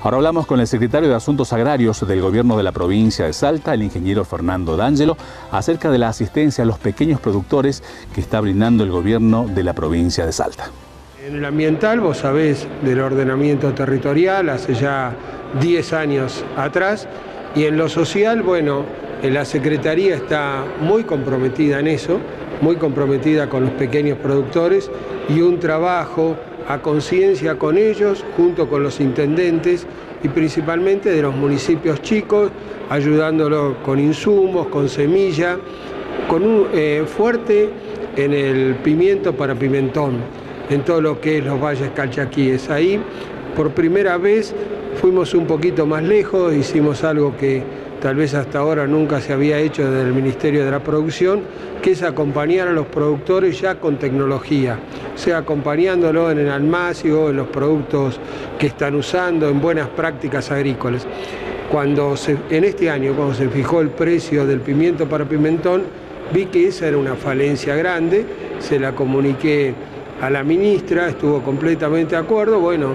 Ahora hablamos con el secretario de Asuntos Agrarios del Gobierno de la provincia de Salta, el ingeniero Fernando D'Angelo, acerca de la asistencia a los pequeños productores que está brindando el Gobierno de la provincia de Salta. En el ambiental, vos sabés del ordenamiento territorial hace ya 10 años atrás, y en lo social, bueno, la Secretaría está muy comprometida en eso, muy comprometida con los pequeños productores y un trabajo a conciencia con ellos, junto con los intendentes y principalmente de los municipios chicos, ayudándolos con insumos, con semilla, con un eh, fuerte en el pimiento para pimentón, en todo lo que es los valles calchaquíes. Ahí, por primera vez, fuimos un poquito más lejos, hicimos algo que tal vez hasta ahora nunca se había hecho desde el Ministerio de la Producción, que es acompañar a los productores ya con tecnología, sea, acompañándolo en el almacio, en los productos que están usando, en buenas prácticas agrícolas. Cuando en este año, cuando se fijó el precio del pimiento para pimentón, vi que esa era una falencia grande, se la comuniqué a la ministra, estuvo completamente de acuerdo, bueno,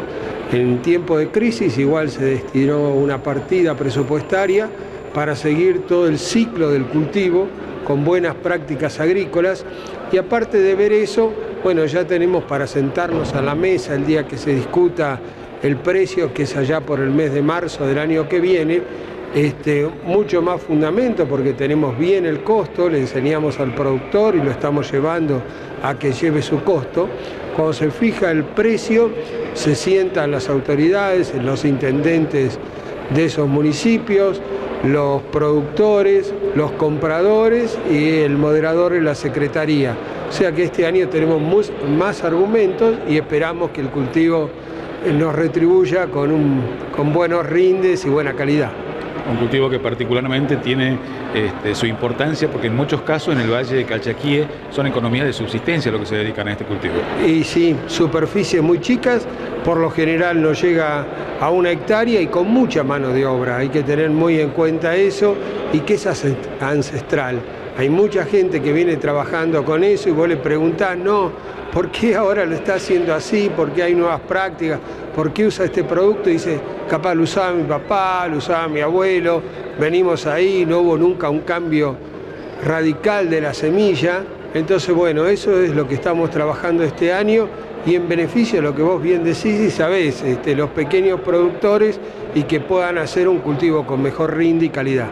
en tiempo de crisis igual se destinó una partida presupuestaria para seguir todo el ciclo del cultivo con buenas prácticas agrícolas y aparte de ver eso, bueno, ya tenemos para sentarnos a la mesa el día que se discuta el precio, que es allá por el mes de marzo del año que viene, este, mucho más fundamento porque tenemos bien el costo, le enseñamos al productor y lo estamos llevando a que lleve su costo. Cuando se fija el precio, se sientan las autoridades, los intendentes de esos municipios, los productores, los compradores y el moderador en la Secretaría. O sea que este año tenemos más argumentos y esperamos que el cultivo nos retribuya con, con buenos rindes y buena calidad un cultivo que particularmente tiene este, su importancia porque en muchos casos en el Valle de Calchaquíe son economías de subsistencia lo que se dedican a este cultivo. Y sí, superficies muy chicas, por lo general no llega a una hectárea y con mucha mano de obra. Hay que tener muy en cuenta eso y que es ancestral. Hay mucha gente que viene trabajando con eso y vos le preguntás, no, ¿por qué ahora lo está haciendo así? ¿Por qué hay nuevas prácticas? ¿Por qué usa este producto? Y dice, capaz lo usaba mi papá, lo usaba mi abuelo, venimos ahí, no hubo nunca un cambio radical de la semilla. Entonces, bueno, eso es lo que estamos trabajando este año y en beneficio de lo que vos bien decís y sabés, este, los pequeños productores y que puedan hacer un cultivo con mejor rinde y calidad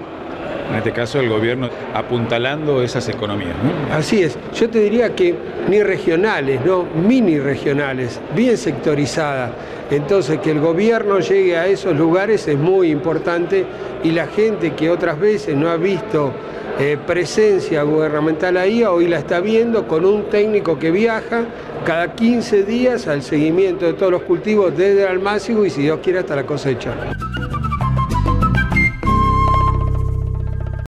en este caso el gobierno apuntalando esas economías. Así es, yo te diría que ni regionales, no mini regionales, bien sectorizadas. Entonces que el gobierno llegue a esos lugares es muy importante y la gente que otras veces no ha visto eh, presencia gubernamental ahí, hoy la está viendo con un técnico que viaja cada 15 días al seguimiento de todos los cultivos desde el almácigo y si Dios quiere hasta la cosecha.